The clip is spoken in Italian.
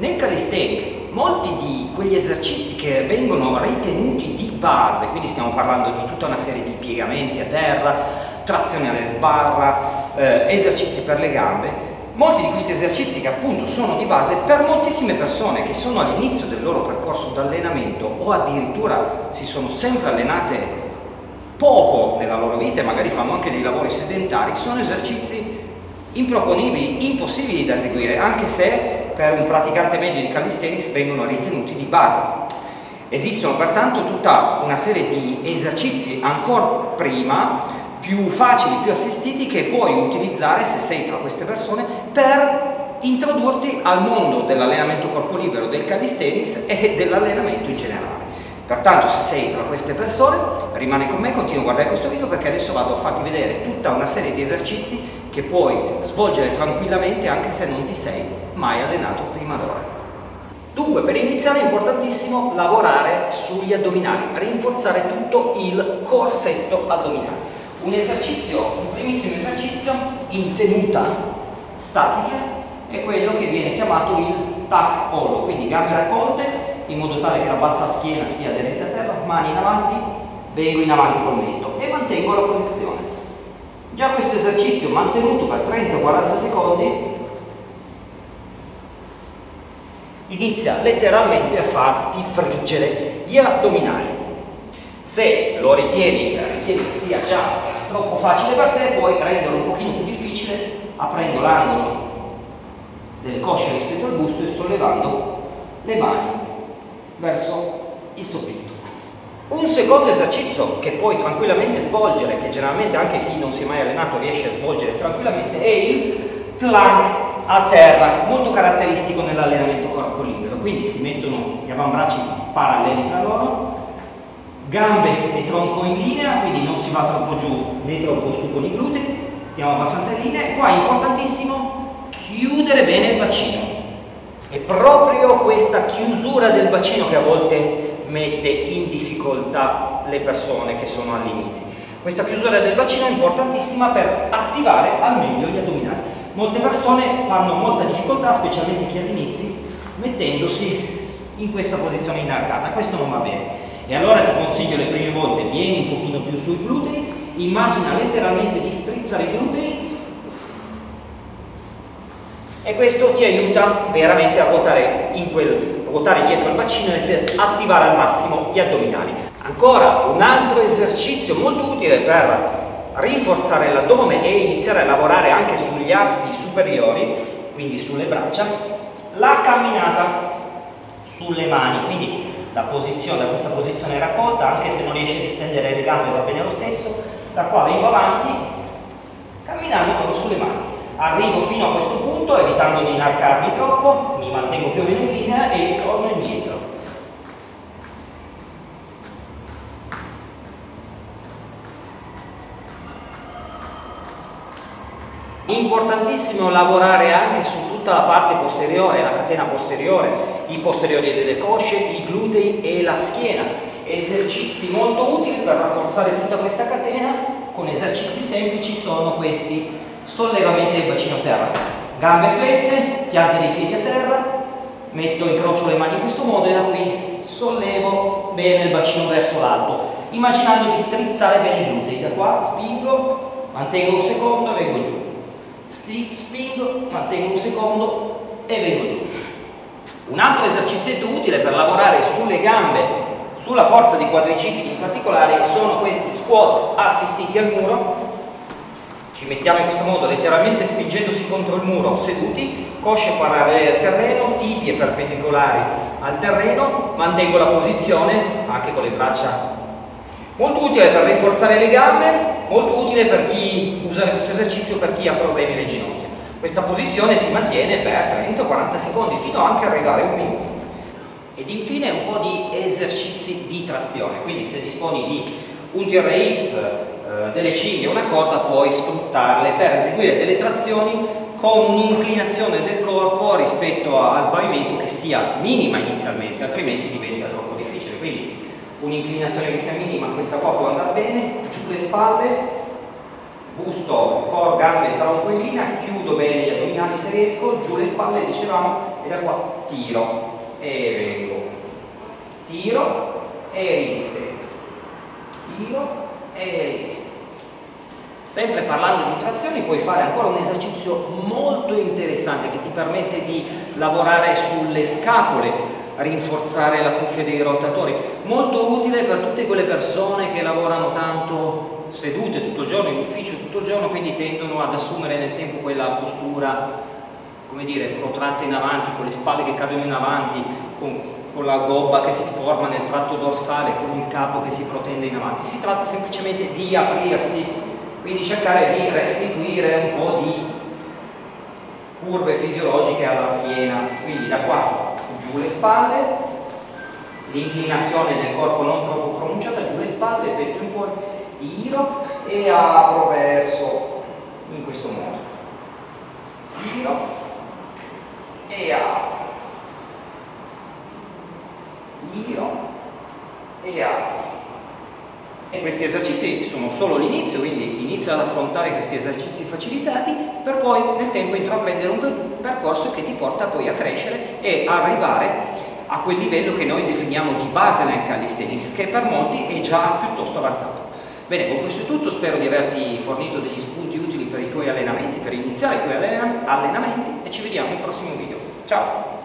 Nel calisthenics molti di quegli esercizi che vengono ritenuti di base, quindi stiamo parlando di tutta una serie di piegamenti a terra, trazione alle sbarra, eh, esercizi per le gambe, molti di questi esercizi che appunto sono di base per moltissime persone che sono all'inizio del loro percorso d'allenamento o addirittura si sono sempre allenate poco nella loro vita e magari fanno anche dei lavori sedentari, sono esercizi improponibili, impossibili da eseguire, anche se per un praticante medio di calisthenics vengono ritenuti di base. Esistono pertanto tutta una serie di esercizi ancora prima più facili, più assistiti che puoi utilizzare se sei tra queste persone per introdurti al mondo dell'allenamento corpo libero, del calisthenics e dell'allenamento in generale. Pertanto se sei tra queste persone rimani con me, continua a guardare questo video perché adesso vado a farti vedere tutta una serie di esercizi che puoi svolgere tranquillamente anche se non ti sei mai allenato prima d'ora. Dunque per iniziare è importantissimo lavorare sugli addominali, rinforzare tutto il corsetto addominale. Un esercizio, un primissimo esercizio in tenuta statica è quello che viene chiamato il tac hollow, quindi gambe raccolte in modo tale che la bassa schiena stia aderente a terra, mani in avanti, vengo in avanti col mento e mantengo la posizione. Già questo esercizio mantenuto per 30-40 secondi inizia letteralmente a farti friggere gli addominali. Se lo ritieni, ritieni che sia già troppo facile per te, puoi renderlo un pochino più difficile aprendo l'angolo delle cosce rispetto al busto e sollevando le mani verso il soffitto. Un secondo esercizio che puoi tranquillamente svolgere, che generalmente anche chi non si è mai allenato riesce a svolgere tranquillamente, è il plank a terra, molto caratteristico nell'allenamento corpo libero. Quindi si mettono gli avambracci paralleli tra loro, gambe e tronco in linea, quindi non si va troppo giù né troppo su con i glutei, stiamo abbastanza in linea. E qua è importantissimo chiudere bene il bacino è proprio questa chiusura del bacino che a volte mette in difficoltà le persone che sono all'inizio. Questa chiusura del bacino è importantissima per attivare al meglio gli addominali. Molte persone fanno molta difficoltà, specialmente chi all'inizio, mettendosi in questa posizione inarcata. Questo non va bene. E allora ti consiglio le prime volte, vieni un pochino più sui glutei, immagina letteralmente di strizzare i glutei e questo ti aiuta veramente a ruotare, quel, ruotare dietro il bacino e attivare al massimo gli addominali. Ancora un altro esercizio molto utile per rinforzare l'addome e iniziare a lavorare anche sugli arti superiori, quindi sulle braccia, la camminata sulle mani, quindi da, posizione, da questa posizione raccolta, anche se non riesci a distendere le gambe va bene lo stesso, da qua vengo avanti, camminando proprio sulle mani arrivo fino a questo punto evitando di inarcarmi troppo, mantengo più o meno in linea e torno indietro. Importantissimo lavorare anche su tutta la parte posteriore, la catena posteriore, i posteriori delle cosce, i glutei e la schiena. Esercizi molto utili per rafforzare tutta questa catena con esercizi semplici sono questi sollevamento del bacino terra, gambe flesse, piante dei piedi a terra, metto, incrocio le mani in questo modo e da qui sollevo bene il bacino verso l'alto, immaginando di strizzare bene i glutei, da qua spingo, mantengo un secondo e vengo giù, spingo, mantengo un secondo e vengo giù. Un altro esercizio utile per lavorare sulle gambe, sulla forza dei quadricipiti in particolare, sono questi squat assistiti al muro ci mettiamo in questo modo, letteralmente spingendosi contro il muro, seduti, cosce parallele al terreno, tibie perpendicolari al terreno, mantengo la posizione anche con le braccia. Molto utile per rinforzare le gambe, molto utile per chi usa questo esercizio per chi ha problemi alle ginocchia. Questa posizione si mantiene per 30-40 secondi fino anche ad arrivare a un minuto. Ed infine un po' di esercizi di trazione, quindi se disponi di un TRX, eh, delle cinghie una corda puoi sfruttarle per eseguire delle trazioni con un'inclinazione del corpo rispetto al pavimento che sia minima inizialmente, altrimenti diventa troppo difficile. Quindi un'inclinazione che sia minima, questa qua può andare bene, giù le spalle, busto, core, gambe, tronco in linea, chiudo bene gli addominali se riesco, giù le spalle, dicevamo, e da qua tiro e vengo, tiro e ridistendo, tiro e. Sempre parlando di trazioni puoi fare ancora un esercizio molto interessante che ti permette di lavorare sulle scapole, rinforzare la cuffia dei rotatori, molto utile per tutte quelle persone che lavorano tanto sedute tutto il giorno in ufficio tutto il giorno, quindi tendono ad assumere nel tempo quella postura, come dire, protratta in avanti, con le spalle che cadono in avanti, con, con la gobba che si forma nel tratto dorsale, con il capo che si protende in avanti. Si tratta semplicemente di aprirsi quindi cercare di restituire un po' di curve fisiologiche alla schiena, quindi da qua giù le spalle, l'inclinazione del corpo non troppo pronunciata, giù le spalle, petto in fuori, tiro e apro verso in questo modo. Tiro e apro. Tiro e apro. Questi esercizi sono solo l'inizio, quindi inizia ad affrontare questi esercizi facilitati per poi nel tempo intraprendere un percorso che ti porta poi a crescere e arrivare a quel livello che noi definiamo di baseline calisthenics, che per molti è già piuttosto avanzato. Bene, con questo è tutto, spero di averti fornito degli spunti utili per i tuoi allenamenti, per iniziare i tuoi allenamenti e ci vediamo nel prossimo video. Ciao!